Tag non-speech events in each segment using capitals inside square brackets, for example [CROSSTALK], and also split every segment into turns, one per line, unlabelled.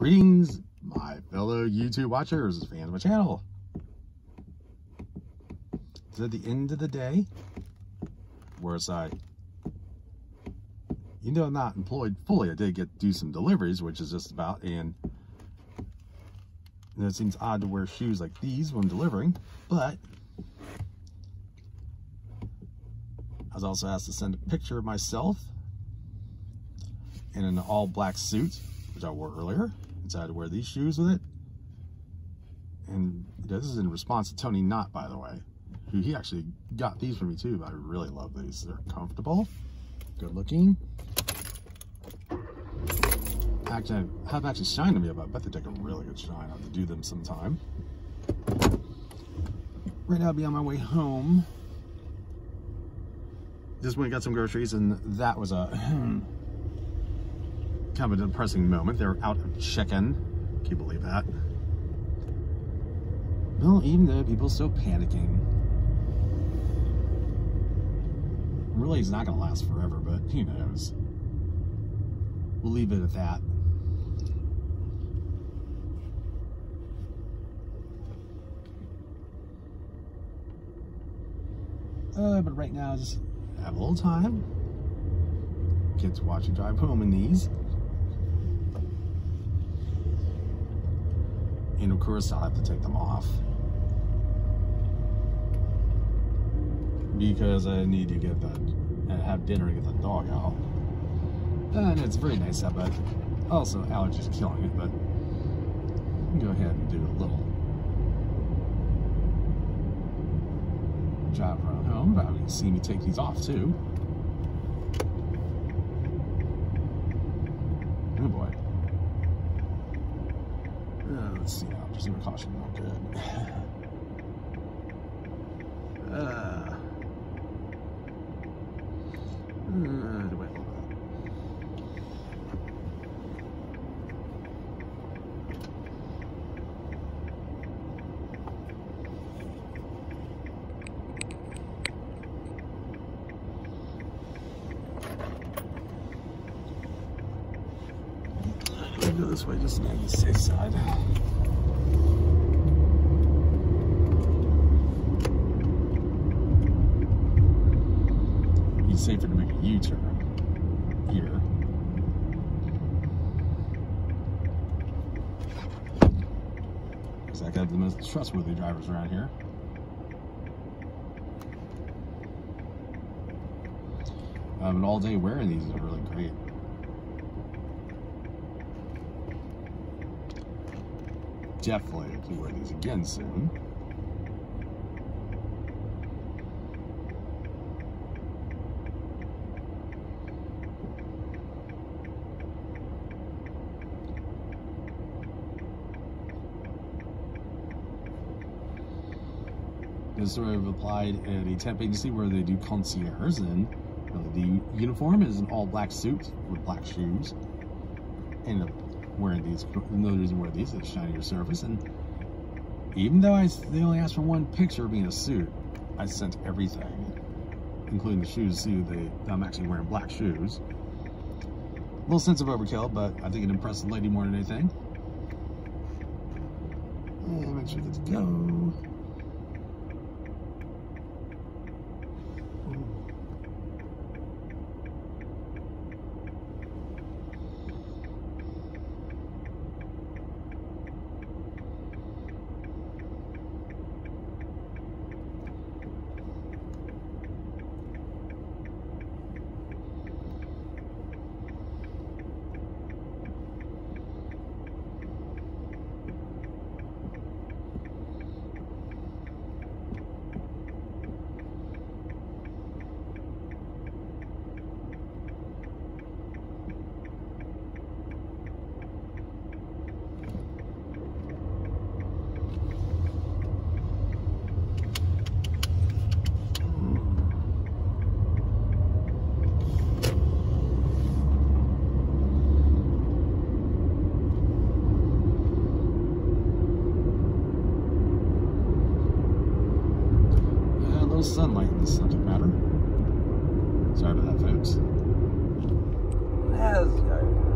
Greetings, my fellow YouTube watchers, fans of my channel. It's at the end of the day, whereas I, even though I'm not employed fully, I did get to do some deliveries, which is just about, and it seems odd to wear shoes like these when delivering, but I was also asked to send a picture of myself in an all black suit, which I wore earlier decided to wear these shoes with it. And this is in response to Tony Knott, by the way, who he actually got these for me too, but I really love these. They're comfortable, good looking. Actually, I have actually shined them yet, but I bet they take a really good shine. I'll have to do them sometime. Right now I'll be on my way home. Just went and got some groceries, and that was a [CLEARS THROAT] kind of a depressing moment. They're out of chicken. Can you believe that? Well, even though people still panicking. Really, it's not going to last forever, but who knows? We'll leave it at that. Uh, but right now, just have a little time. Kids watch you drive home in these. And of course I'll have to take them off. Because I need to get the, uh, have dinner and get the dog out. And it's very nice out, but also allergies killing it, but go ahead and do a little drive around home. Probably see me take these off too. Oh boy. Uh, let's see now. Just gonna caution not good. Uh, uh, wait a little bit. Go this way just on the safe side. Be safer to make a U-turn here. Because I got the most trustworthy drivers around here. Um, and all day wearing these is really great. Definitely have to wear these again soon. This sort of applied at a temp agency where they do concierge and the uniform is an all black suit with black shoes and wearing these. No reason to wear these. It's shinier surface. And even though I they only asked for one picture of me in a suit, I sent everything, including the shoes. See, they I'm actually wearing black shoes. A little sense of overkill, but I think it impressed the lady more than anything. And make sure that's go. little sunlight in the subject matter. Sorry about that, folks. Let's go.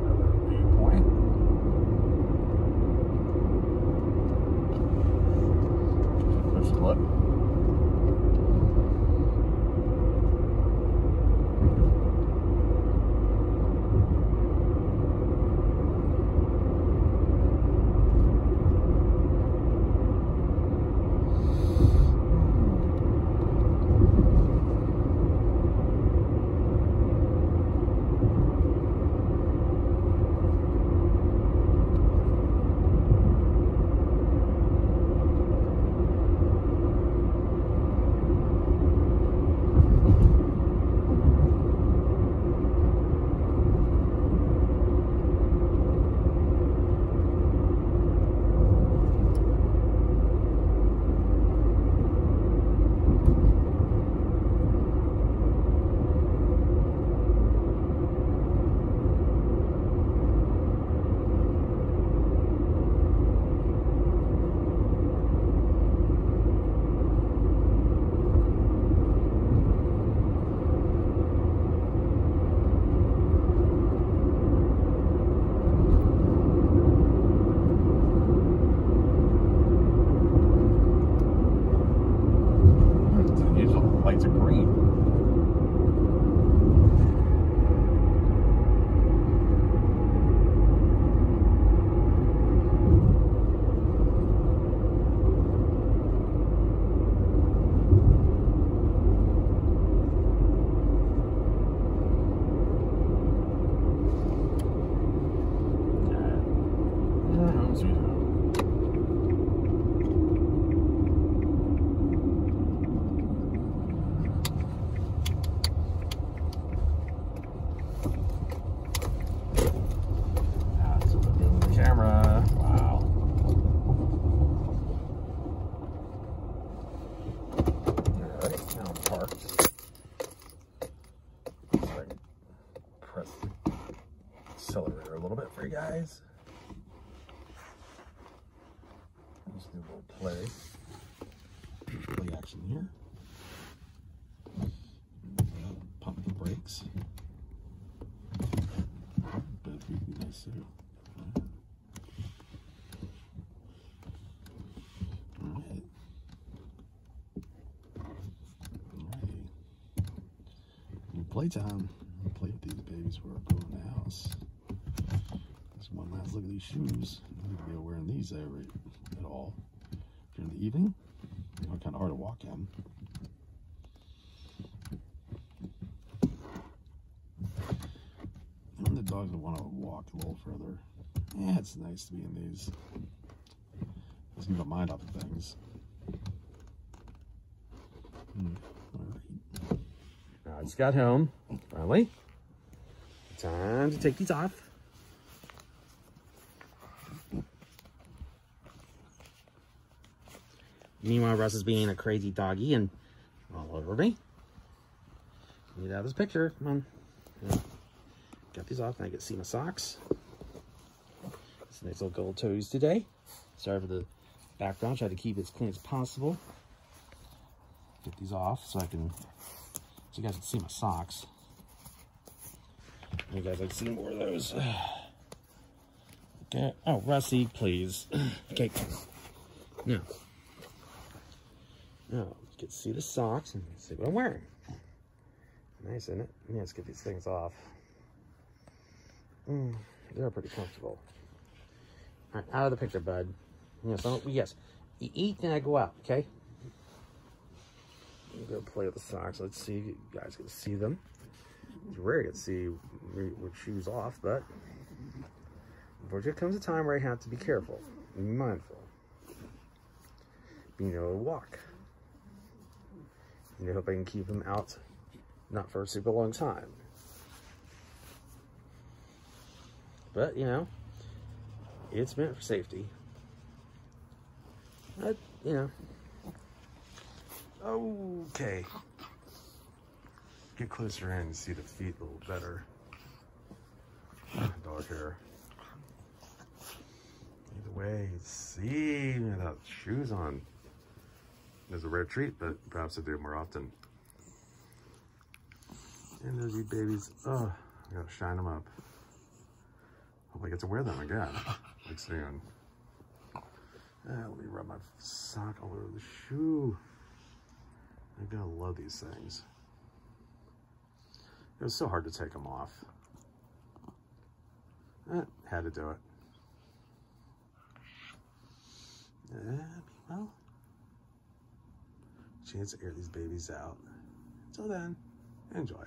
Little bit for you guys. Just do a little play. Play action here. Pump the brakes. Alrighty. Playtime. Play with these babies I go in the house. Look at these shoes. I'm not gonna be wearing these every at all during the evening. You know, kind of hard to walk in. And the dogs want to walk a little further. Yeah, it's nice to be in these. Let's keep my mind off of things. Hmm. All right. I just got home, finally. Time to take these off. Meanwhile, Russ is being a crazy doggy and all over me. Need out this picture. Come on. Yeah. Got these off and I get to see my socks. It's nice little gold toes today. Sorry for the background. Try to keep it as clean as possible. Get these off so I can, so you guys can see my socks. You guys like to see more of those. [SIGHS] Okay. Oh, Rusty, please. [CLEARS THROAT] okay. Now. Now, get to see the socks and see what I'm wearing. Nice, isn't it? Yeah, let's get these things off. Mm, they're pretty comfortable. All right, out of the picture, bud. Yes, don't, yes. You eat, then I go out, okay? I'm gonna play with the socks. Let's see you guys can see them. It's rare to see with shoes off, but unfortunately, comes a time where I have to be careful and be mindful. Being know, walk. And I hope I can keep them out, not for a super long time. But, you know, it's meant for safety. But, you know. Okay. Get closer in and see the feet a little better. Dog hair. Either way, see without shoes on is a rare treat, but perhaps I do it more often. And there's these babies. Oh, I gotta shine them up. Hope I get to wear them again, [LAUGHS] like soon. Uh, let me rub my sock all over the shoe. I'm gonna love these things. It was so hard to take them off. Eh, had to do it. Uh, well, chance to air these babies out. Until then, enjoy.